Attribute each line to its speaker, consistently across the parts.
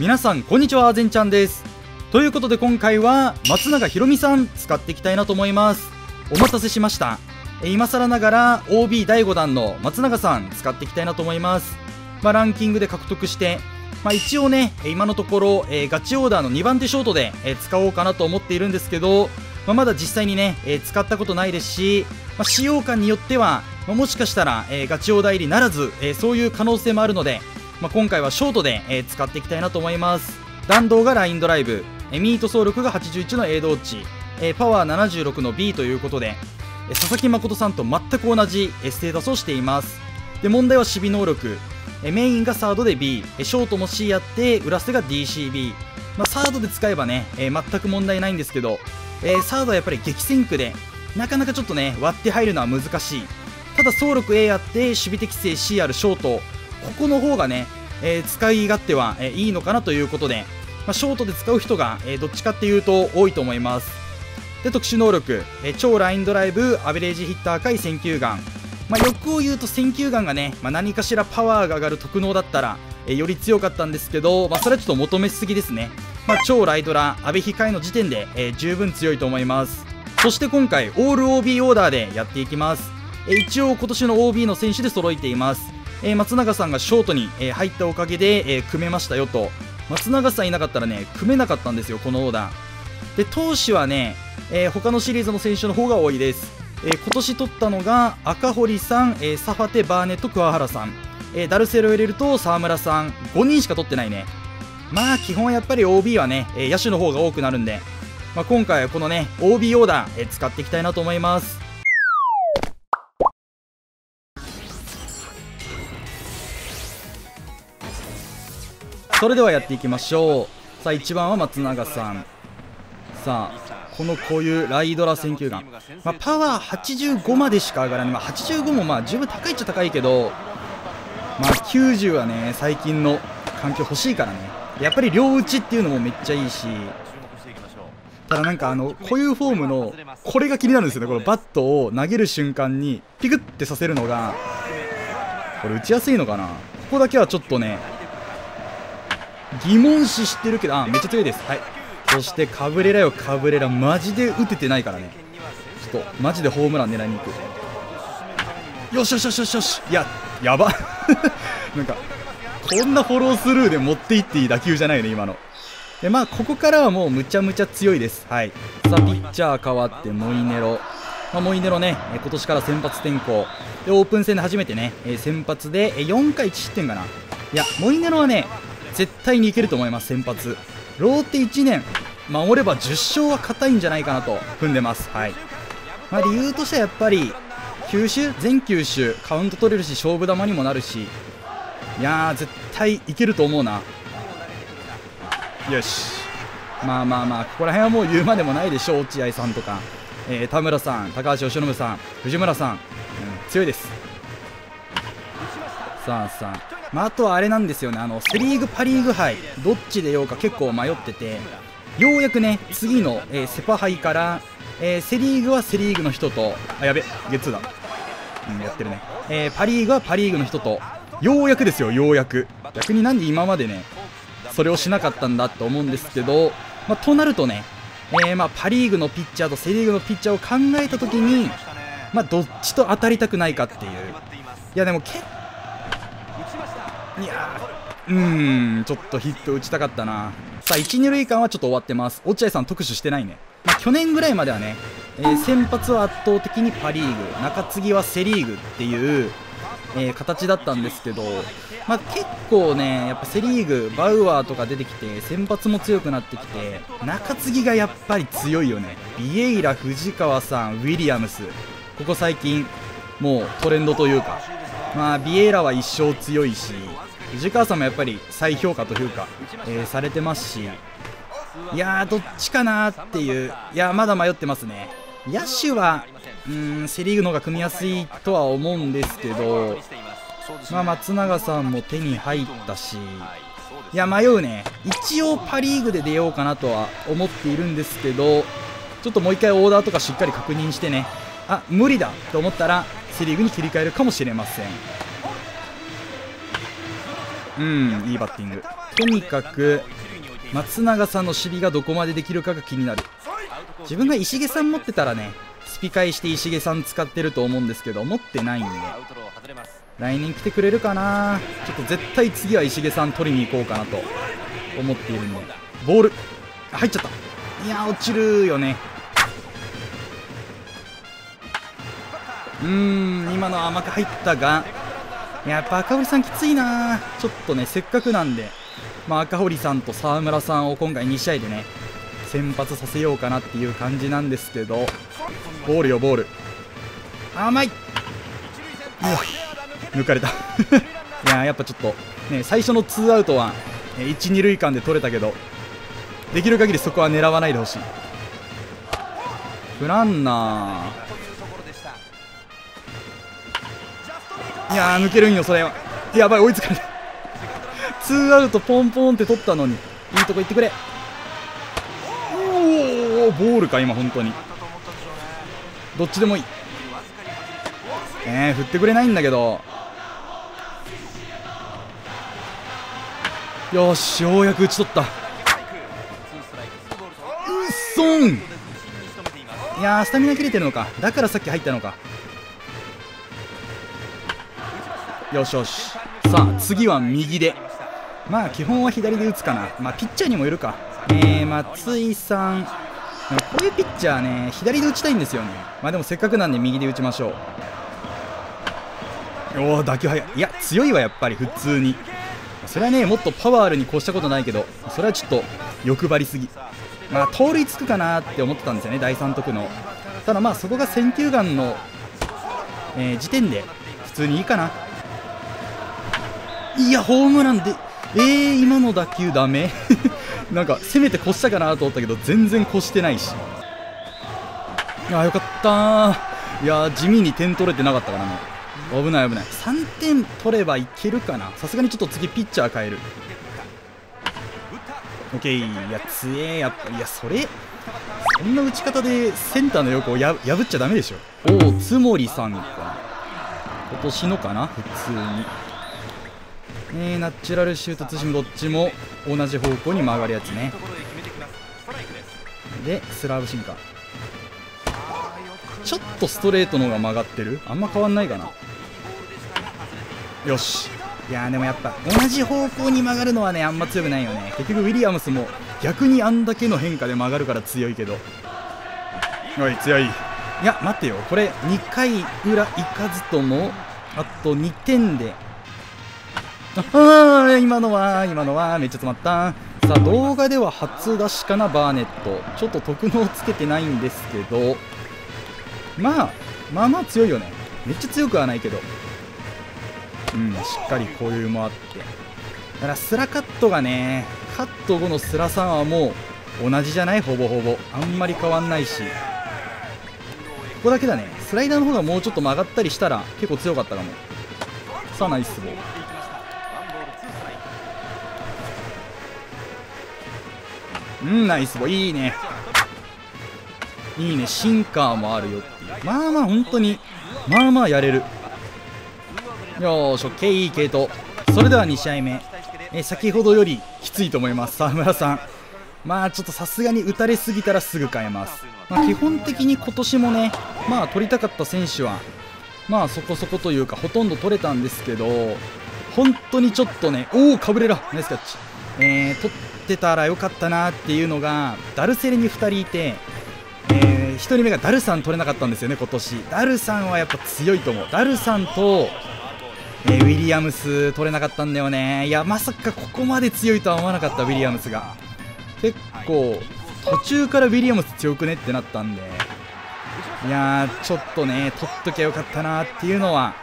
Speaker 1: 皆さんこんにちはぜんちゃんです。ということで今回は松永ひろみさん使っていきたいなと思います。お待たせしました。今更ながら OB 第5弾の松永さん使っていきたいなと思います。まあ、ランキングで獲得してまあ、一応ね今のところ、えー、ガチオーダーの2番手ショートで、えー、使おうかなと思っているんですけど、まあ、まだ実際にね、えー、使ったことないですし、まあ、使用感によっては、ま、もしかしたら、えガチオーダー入りならず、えそういう可能性もあるので、まあ、今回はショートで、え使っていきたいなと思います。弾道がラインドライブ、えミート走力が81の A 同値、えパワー76の B ということで、え佐々木誠さんと全く同じ、えステータスをしています。で問題は守備能力。えメインがサードで B ショートも C やって裏捨が DCB、まあ、サードで使えばね、えー、全く問題ないんですけど、えー、サードはやっぱり激戦区でなかなかちょっとね割って入るのは難しい。ただ走力 A やって守備適正 C あるショート。ここの方がね、えー、使い勝手は、えいいのかなということで、まあ、ショートで使う人が、えどっちかっていうと多いと思います。で特殊能力、え超ラインドライブアベレージヒッター回選球眼まあ、欲を言うと選球眼がね、まあ、何かしらパワーが上がる特能だったら、えー、より強かったんですけど、まあ、それはちょっと求めすぎですね、まあ、超ライドラ阿部控えの時点で、えー、十分強いと思います。そして今回オール OB オーダーでやっていきます、えー、一応今年の OB の選手で揃えています、え松永さんがショートに、え入ったおかげで、え組めましたよと。松永さんいなかったらね組めなかったんですよこのオーダー。で投手はね、え他のシリーズの選手の方が多いです。えー、今年取ったのが赤堀さん、えー、サファテ、バーネット、桑原さん、えー、ダルセルを入れると沢村さん。5人しか取ってないね。まあ基本はやっぱり OB はね、え野手の方が多くなるんで、まあ、今回はこのね OB オーダー、え使っていきたいなと思います。それではやっていきましょう。さあ1番は松永さん。さあこのこういうライドラ選球眼、まあ、パワー85までしか上がらない、まあ、85もまあ十分高いっちゃ高いけど、まあ、90はね最近の環境欲しいからね。やっぱり両打ちっていうのもめっちゃいいし。ただなんかあのこういうフォームのこれが気になるんですよね。このバットを投げる瞬間にピクってさせるのがこれ打ちやすいのかな。ここだけはちょっとね疑問視してるけどあめっちゃ強いです。はい。そしてカブレラよ。カブレラマジで打ててないからね。ちょっとマジでホームラン狙いに行く。よしよしよしよしよし。いややば。なんかこんなフォロースルーで持っていっていい打球じゃないよね今の。でまあここからはもうむちゃむちゃ強いです。はい。さあピッチャー変わってモイネロ。まあ、モイネロね、今年から先発転向。でオープン戦で初めてね、先発で4回1失点かな。いやモイネロはね絶対にいけると思います先発。ローテ1年守れば10勝は硬いんじゃないかなと踏んでます、はい。まあ、理由としてはやっぱり球種全球種カウント取れるし勝負球にもなるし。いやー絶対いけると思うな。よし。まあまあまあここら辺はもう言うまでもないでしょう。落合さんとか、えー、田村さん高橋由伸さん藤村さん、うん、強いです。さあさあまあ、あとはあれなんですよね。あのセ・リーグ、パ・リーグ杯どっちでようか結構迷ってて。ようやくね次の、えー、セ・パ杯から、えー、セ・リーグはセ・リーグの人とあやべゲッツーだ、うん、やってるね、えー、パ・リーグはパ・リーグの人とようやくですよようやく。逆になんで今までねそれをしなかったんだと思うんですけど、まあ、となるとね、えー、まあ、パ・リーグのピッチャーとセ・リーグのピッチャーを考えた時に、まあ、どっちと当たりたくないかっていう。いやでも結いやうーんちょっとヒット打ちたかったな。さあ1、2塁間はちょっと終わってます。落合さん特殊してないね、まあ、去年ぐらいまではね、えー、先発は圧倒的にパ・リーグ中継ぎはセ・リーグっていう、えー、形だったんですけど、まあ、結構ねやっぱセ・リーグバウアーとか出てきて先発も強くなってきて中継ぎがやっぱり強いよね。ビエイラ藤川さんウィリアムス。ここ最近もうトレンドというか。まあビエイラは一生強いし藤川さんもやっぱり再評価というか、えー、されてますしいやーどっちかなっていういやまだ迷ってますね。野手はうんセ・リーグの方が組みやすいとは思うんですけど、まあ、松永さんも手に入ったしいや迷うね。一応パ・リーグで出ようかなとは思っているんですけどちょっともう一回オーダーとかしっかり確認してね。あ無理だと思ったらセ・リーグに切り替えるかもしれません。うんいいバッティング。とにかく松永さんの守備がどこまでできるかが気になる。自分が石毛さん持ってたらねスピ返して石毛さん使ってると思うんですけど持ってないんで。来年来てくれるかな。ちょっと絶対次は石毛さん取りに行こうかなと思っているんで。ボール入っちゃった。いや落ちるよね。うーん今の甘く入ったがやっぱ赤堀さんきついな。ちょっとねせっかくなんで、まあ、赤堀さんと沢村さんを今回2試合でね先発させようかなっていう感じなんですけどボールよボール。甘い。うわ抜かれた。いややっぱちょっとね最初のツーアウトは1、2塁間で取れたけどできる限りそこは狙わないでほしい。フランナー。いや抜けるんよそれは。やばい追いつかれた。ツーアウトポンポンって取ったのに。いいとこ行ってくれ。おおボールか今本当に。どっちでもいい。えー、振ってくれないんだけど。よしようやく打ち取った。うっそん。いやスタミナ切れてるのか。だからさっき入ったのか。よしよし。さあ次は右で。まあ基本は左で打つかな。まあピッチャーにもよるか。えー、松井さん。こういうピッチャーね左で打ちたいんですよね。まあでもせっかくなんで右で打ちましょう。おお打球速い。いや強いわやっぱり普通に。それはねもっとパワーあるに越したことないけどそれはちょっと欲張りすぎ。まあ盗塁つくかなって思ってたんですよね第3得の。ただまあそこが選球眼の、えー、時点で普通にいいかな。いやホームランでえー、今の打球ダメ？なんか攻めて越したかなと思ったけど全然越してないし。いやよかったいや地味に点取れてなかったからね危ない危ない。3点取ればいけるかな？さすがにちょっと次ピッチャー変える。オッケーいや強え。やっぱいやそれそんな打ち方でセンターの横をや破っちゃダメでしょ。おお津森さんか。今年のかな？普通に。えー、ナチュラルシュートツシムどっちも同じ方向に曲がるやつね。でスラーブシンカー。ちょっとストレートの方が曲がってる？あんま変わんないかな。よし。いやでもやっぱ同じ方向に曲がるのはねあんま強くないよね。結局ウィリアムスも逆にあんだけの変化で曲がるから強いけど。おい強い。いや待ってよ。これ2回裏いかずともあと2点でああ今のは今のはめっちゃ詰まった。さあ動画では初出しかなバーネット。ちょっと特能つけてないんですけど。まあまあまあ強いよね。めっちゃ強くはないけど。うんしっかり固有もあって。だからスラカットがねカット後のスラさんはもう同じじゃない？ほぼほぼ。あんまり変わんないし。ここだけだね。スライダーの方がもうちょっと曲がったりしたら結構強かったかも。さあナイスボール。うんナイスボいいね。いいね。シンカーもあるよっていう。まあまあ本当にまあまあやれる。よーし OK いい系統それでは2試合目。え先ほどよりきついと思います。沢村さん。まあちょっとさすがに打たれすぎたらすぐ変えます、まあ、基本的に今年もねまあ取りたかった選手はまあそこそこというかほとんど取れたんですけど本当にちょっとねおおカブレラナイスキャッチ。えー、取ってたらよかったなっていうのがダルセレに2人いて、えー、1人目がダルさん取れなかったんですよね、今年。ダルさんはやっぱ強いと思う、ダルさんと、えー、ウィリアムス取れなかったんだよね、いやまさかここまで強いとは思わなかった、ウィリアムスが。結構、途中からウィリアムス強くねってなったんで、いやー、ちょっとね、取っときゃよかったなっていうのは、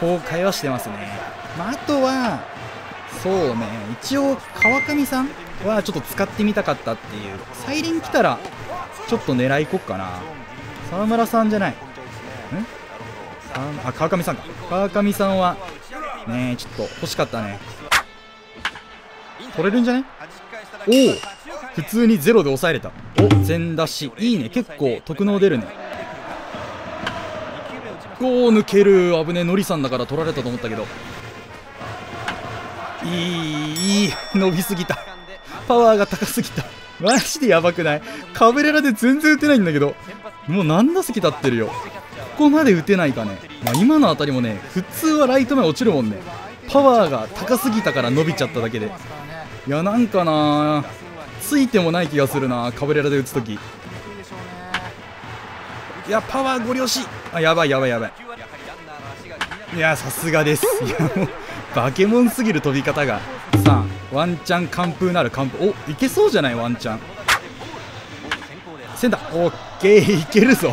Speaker 1: 後悔はしてますね。まあ、あとはそうね。一応川上さんはちょっと使ってみたかったっていう。サイレン来たらちょっと狙いこっかな。沢村さんじゃない。ん？あ川上さんか。川上さんはねちょっと欲しかったね。取れるんじゃね？おお普通にゼロで抑えれた。お全出し。いいね。結構特能出るね。おお抜ける。危ねえ。のりさんだから取られたと思ったけど。いい伸びすぎた。パワーが高すぎた。マジでやばくない？カブレラで全然打てないんだけど。もう何打席立ってるよ。ここまで打てないかね、まあ、今の辺りもね普通はライト前落ちるもんね。パワーが高すぎたから伸びちゃっただけで。いやなんかな。ついてもない気がするなカブレラで打つときいやパワーご了承。あやばいやばいやばい。いやさすがです。いやもうバケモンすぎる飛び方が。さあワンチャン完封なる完封。おいけそうじゃない？ワンチャン。センター。オッケーいけるぞ。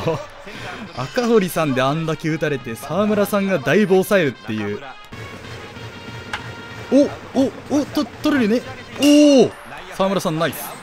Speaker 1: 赤堀さんであんだけ打たれて沢村さんがだいぶ抑えるっていう。おおおと取れるね。おお沢村さんナイス。